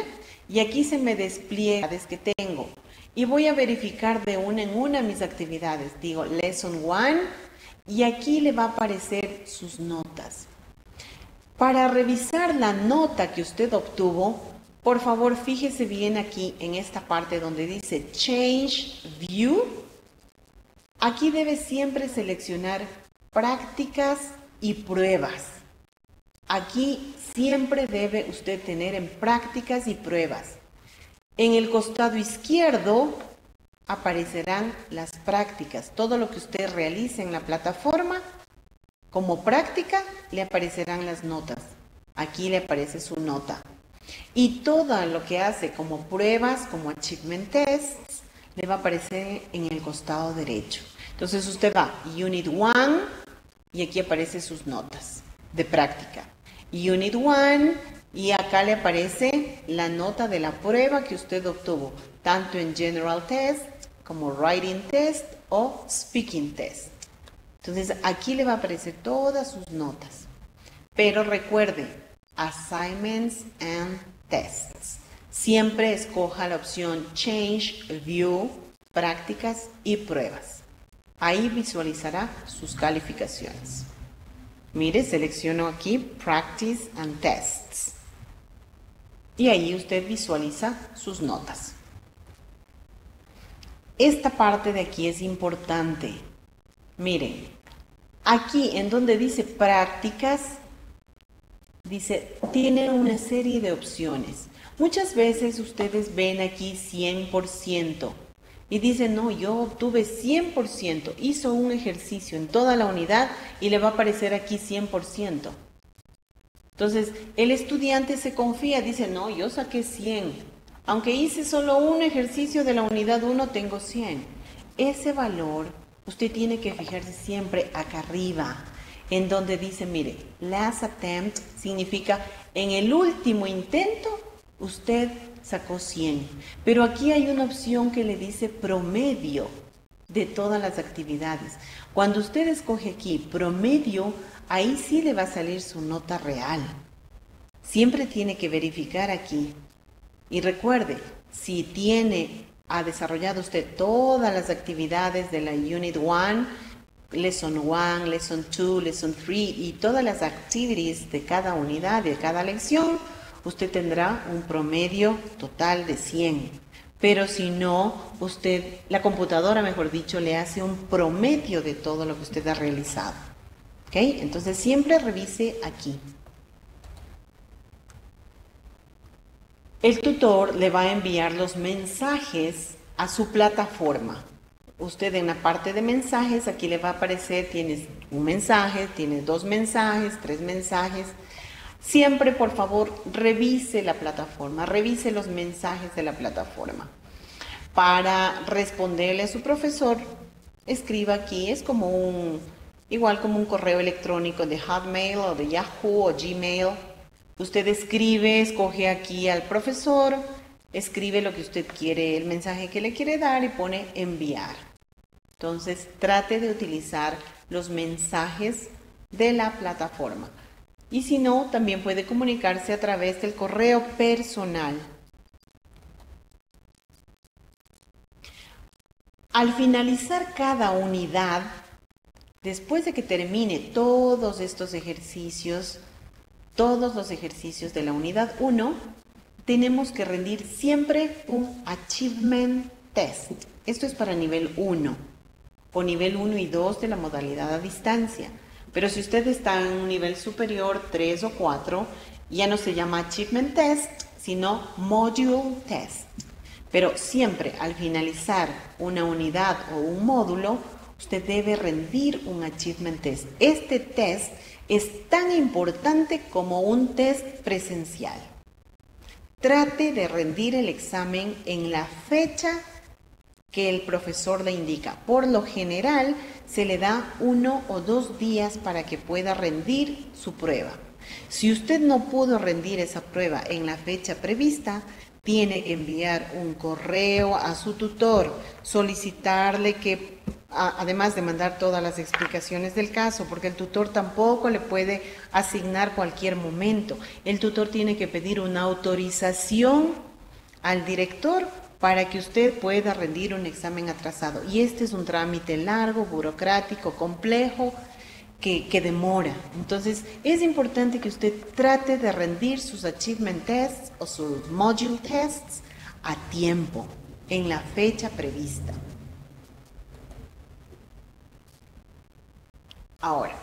A: y aquí se me despliega que tengo. Y voy a verificar de una en una mis actividades. Digo Lesson 1 y aquí le va a aparecer sus notas. Para revisar la nota que usted obtuvo, por favor fíjese bien aquí en esta parte donde dice Change View. Aquí debe siempre seleccionar prácticas y pruebas. Aquí siempre debe usted tener en prácticas y pruebas. En el costado izquierdo aparecerán las prácticas. Todo lo que usted realice en la plataforma, como práctica, le aparecerán las notas. Aquí le aparece su nota. Y todo lo que hace como pruebas, como achievement tests, le va a aparecer en el costado derecho. Entonces usted va, Unit 1, y aquí aparecen sus notas de práctica. Unit 1, y acá le aparece la nota de la prueba que usted obtuvo, tanto en General Test como Writing Test o Speaking Test. Entonces aquí le va a aparecer todas sus notas. Pero recuerde, Assignments and Tests. Siempre escoja la opción Change View, prácticas y pruebas. Ahí visualizará sus calificaciones. Mire, selecciono aquí Practice and Tests. Y ahí usted visualiza sus notas. Esta parte de aquí es importante. Miren, aquí en donde dice prácticas, dice, tiene una serie de opciones. Muchas veces ustedes ven aquí 100% y dicen, no, yo obtuve 100%, hizo un ejercicio en toda la unidad y le va a aparecer aquí 100%. Entonces, el estudiante se confía, dice, no, yo saqué 100, aunque hice solo un ejercicio de la unidad 1, tengo 100. Ese valor usted tiene que fijarse siempre acá arriba, en donde dice, mire, last attempt significa en el último intento usted sacó 100. Pero aquí hay una opción que le dice promedio de todas las actividades. Cuando usted escoge aquí promedio, ahí sí le va a salir su nota real. Siempre tiene que verificar aquí y recuerde, si tiene, ha desarrollado usted todas las actividades de la Unit 1, Lesson 1, Lesson 2, Lesson 3 y todas las actividades de cada unidad, de cada lección, usted tendrá un promedio total de 100. Pero si no, usted, la computadora, mejor dicho, le hace un promedio de todo lo que usted ha realizado. ¿Ok? Entonces siempre revise aquí. El tutor le va a enviar los mensajes a su plataforma. Usted en la parte de mensajes, aquí le va a aparecer, tienes un mensaje, tienes dos mensajes, tres mensajes. Siempre, por favor, revise la plataforma, revise los mensajes de la plataforma. Para responderle a su profesor, escriba aquí, es como un, igual como un correo electrónico de Hotmail o de Yahoo o Gmail Usted escribe, escoge aquí al profesor, escribe lo que usted quiere, el mensaje que le quiere dar y pone enviar. Entonces, trate de utilizar los mensajes de la plataforma. Y si no, también puede comunicarse a través del correo personal. Al finalizar cada unidad, después de que termine todos estos ejercicios, todos los ejercicios de la unidad 1, tenemos que rendir siempre un Achievement Test. Esto es para nivel 1 o nivel 1 y 2 de la modalidad a distancia. Pero si usted está en un nivel superior, 3 o 4, ya no se llama Achievement Test, sino Module Test. Pero siempre al finalizar una unidad o un módulo, usted debe rendir un Achievement Test. Este test es tan importante como un test presencial. trate de rendir el examen en la fecha que el profesor le indica. Por lo general, se le da uno o dos días para que pueda rendir su prueba. Si usted no pudo rendir esa prueba en la fecha prevista, tiene que enviar un correo a su tutor, solicitarle que, además de mandar todas las explicaciones del caso, porque el tutor tampoco le puede asignar cualquier momento. El tutor tiene que pedir una autorización al director para que usted pueda rendir un examen atrasado. Y este es un trámite largo, burocrático, complejo, que, demora. Entonces, es importante que usted trate de rendir sus achievement tests o sus module tests a tiempo, en la fecha prevista. Ahora,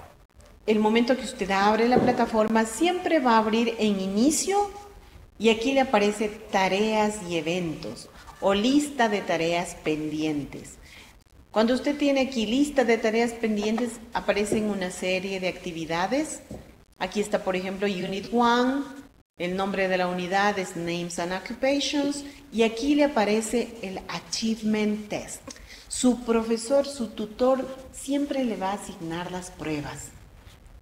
A: el momento que usted abre la plataforma siempre va a abrir en inicio y aquí le aparece tareas y eventos o lista de tareas pendientes. Cuando usted tiene aquí lista de tareas pendientes, aparecen una serie de actividades. Aquí está, por ejemplo, Unit 1, el nombre de la unidad es Names and Occupations, y aquí le aparece el Achievement Test. Su profesor, su tutor, siempre le va a asignar las pruebas.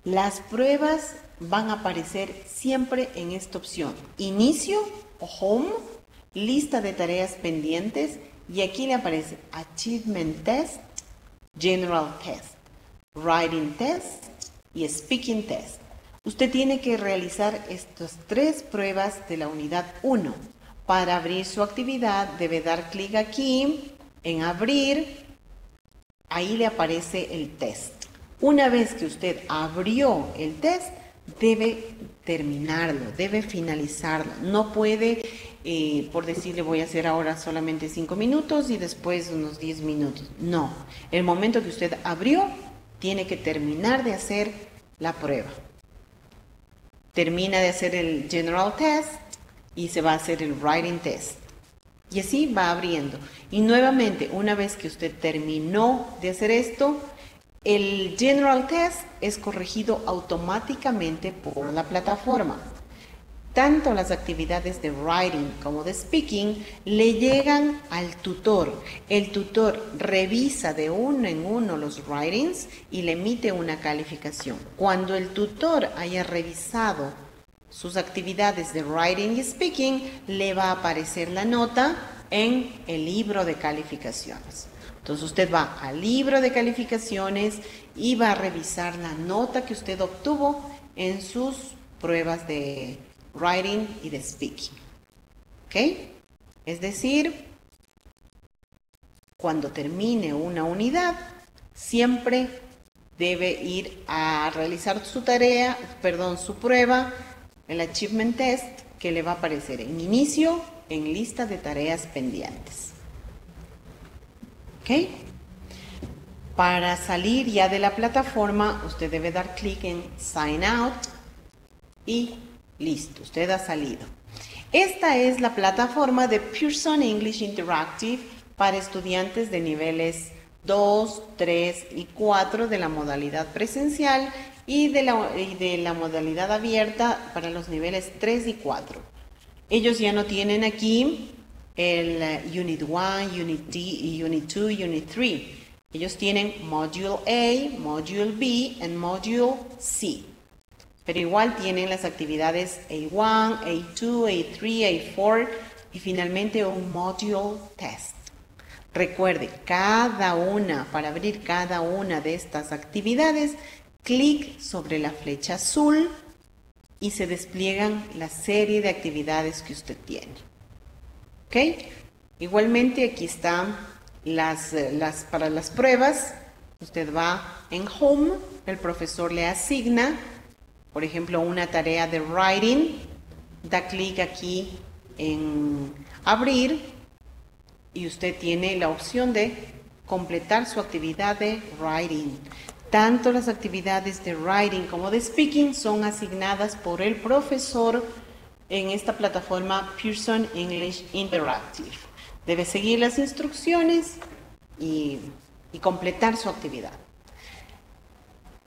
A: Las pruebas van a aparecer siempre en esta opción. Inicio o Home, lista de tareas pendientes y aquí le aparece Achievement Test, General Test, Writing Test y Speaking Test. Usted tiene que realizar estas tres pruebas de la unidad 1. Para abrir su actividad debe dar clic aquí en abrir. Ahí le aparece el test. Una vez que usted abrió el test, debe terminarlo, debe finalizarlo. No puede eh, por decirle voy a hacer ahora solamente 5 minutos y después unos 10 minutos. No, el momento que usted abrió, tiene que terminar de hacer la prueba. Termina de hacer el general test y se va a hacer el writing test. Y así va abriendo. Y nuevamente, una vez que usted terminó de hacer esto, el general test es corregido automáticamente por la plataforma tanto las actividades de writing como de speaking le llegan al tutor. El tutor revisa de uno en uno los writings y le emite una calificación. Cuando el tutor haya revisado sus actividades de writing y speaking, le va a aparecer la nota en el libro de calificaciones. Entonces usted va al libro de calificaciones y va a revisar la nota que usted obtuvo en sus pruebas de writing y de speaking. ¿Ok? Es decir, cuando termine una unidad, siempre debe ir a realizar su tarea, perdón, su prueba, el achievement test, que le va a aparecer en inicio, en lista de tareas pendientes. ¿Ok? Para salir ya de la plataforma, usted debe dar clic en Sign Out y Listo, usted ha salido. Esta es la plataforma de Pearson English Interactive para estudiantes de niveles 2, 3 y 4 de la modalidad presencial y de la, de la modalidad abierta para los niveles 3 y 4. Ellos ya no tienen aquí el uh, Unit 1, Unit D, y Unit 2, Unit 3. Ellos tienen Module A, Module B y Module C pero igual tienen las actividades A1, A2, A3, A4 y finalmente un module test. Recuerde, cada una, para abrir cada una de estas actividades, clic sobre la flecha azul y se despliegan la serie de actividades que usted tiene. ¿Ok? Igualmente aquí están las, las, para las pruebas. Usted va en Home, el profesor le asigna por ejemplo, una tarea de writing, da clic aquí en abrir y usted tiene la opción de completar su actividad de writing. Tanto las actividades de writing como de speaking son asignadas por el profesor en esta plataforma Pearson English Interactive. Debe seguir las instrucciones y, completar su actividad.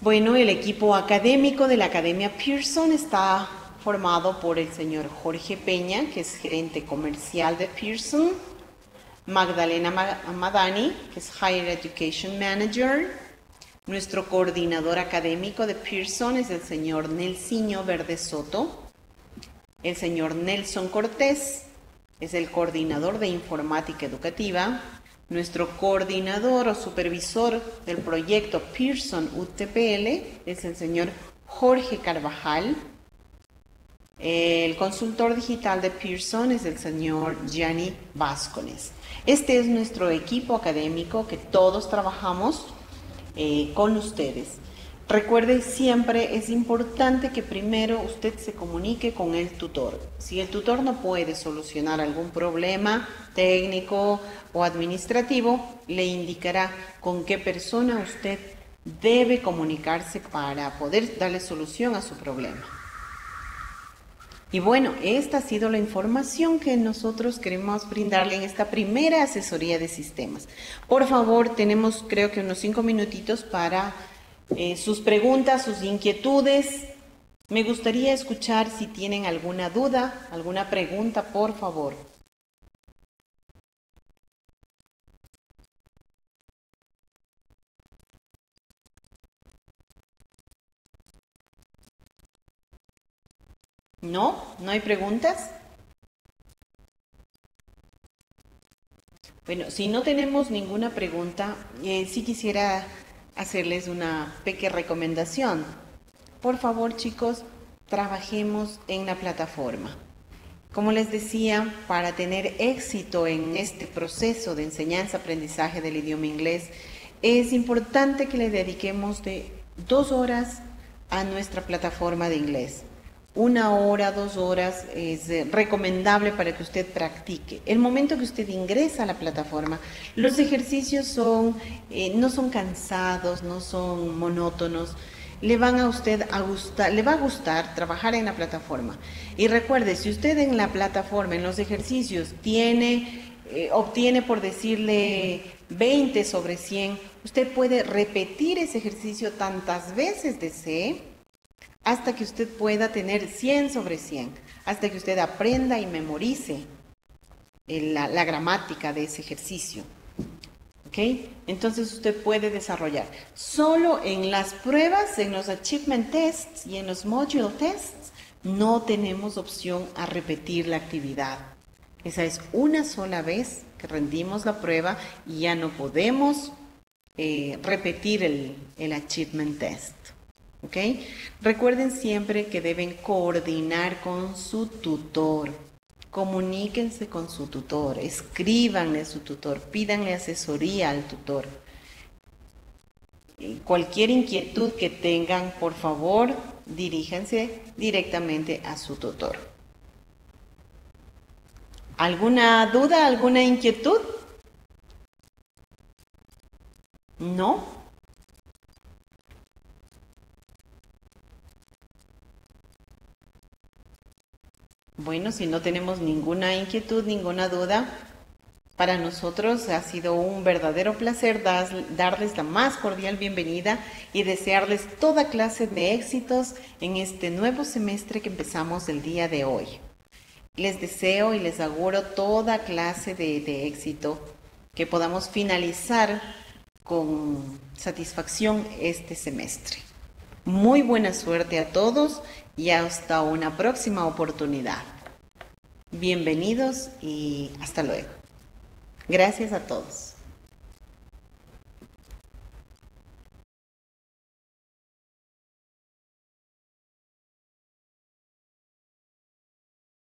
A: Bueno, el equipo académico de la Academia Pearson está formado por el señor Jorge Peña, que es gerente comercial de Pearson, Magdalena Madani, que es Higher Education Manager, nuestro coordinador académico de Pearson es el señor Nelsinho Verde Soto, el señor Nelson Cortés es el coordinador de informática educativa, nuestro coordinador o supervisor del proyecto Pearson UTPL es el señor Jorge Carvajal. El consultor digital de Pearson es el señor Gianni Vázquez. Este es nuestro equipo académico que todos trabajamos eh, con ustedes. Recuerde siempre, es importante que primero usted se comunique con el tutor. Si el tutor no puede solucionar algún problema técnico o administrativo, le indicará con qué persona usted debe comunicarse para poder darle solución a su problema. Y bueno, esta ha sido la información que nosotros queremos brindarle en esta primera asesoría de sistemas. Por favor, tenemos creo que unos cinco minutitos para eh, sus preguntas, sus inquietudes. Me gustaría escuchar si tienen alguna duda, alguna pregunta, por favor. ¿No? ¿No hay preguntas? Bueno, si no tenemos ninguna pregunta, eh, sí quisiera hacerles una pequeña recomendación. Por favor, chicos, trabajemos en la plataforma. Como les decía, para tener éxito en este proceso de enseñanza-aprendizaje del idioma inglés, es importante que le dediquemos de dos horas a nuestra plataforma de inglés una hora, dos horas es eh, recomendable para que usted practique. El momento que usted ingresa a la plataforma, los ejercicios son, eh, no son cansados, no son monótonos. Le van a usted a gustar, le va a gustar trabajar en la plataforma. Y recuerde, si usted en la plataforma, en los ejercicios, tiene, eh, obtiene por decirle 20 sobre 100, usted puede repetir ese ejercicio tantas veces desee hasta que usted pueda tener 100 sobre 100, hasta que usted aprenda y memorice la, gramática de ese ejercicio. ¿Ok? Entonces usted puede desarrollar. Solo en las pruebas, en los achievement tests y en los module tests, no tenemos opción a repetir la actividad. Esa es una sola vez que rendimos la prueba y ya no podemos eh, repetir el achievement test. ¿Ok? Recuerden siempre que deben coordinar con su tutor. Comuníquense con su tutor, escríbanle a su tutor, pídanle asesoría al tutor. Cualquier inquietud que tengan, por favor, diríjanse directamente a su tutor. ¿Alguna duda, alguna inquietud? ¿No? Bueno, si no tenemos ninguna inquietud, ninguna duda, para nosotros ha sido un verdadero placer darles la más cordial bienvenida y desearles toda clase de éxitos en este nuevo semestre que empezamos el día de hoy. Les deseo y les auguro toda clase de, de éxito, que podamos finalizar con satisfacción este semestre. Muy buena suerte a todos y hasta una próxima oportunidad. Bienvenidos y hasta luego. Gracias a todos.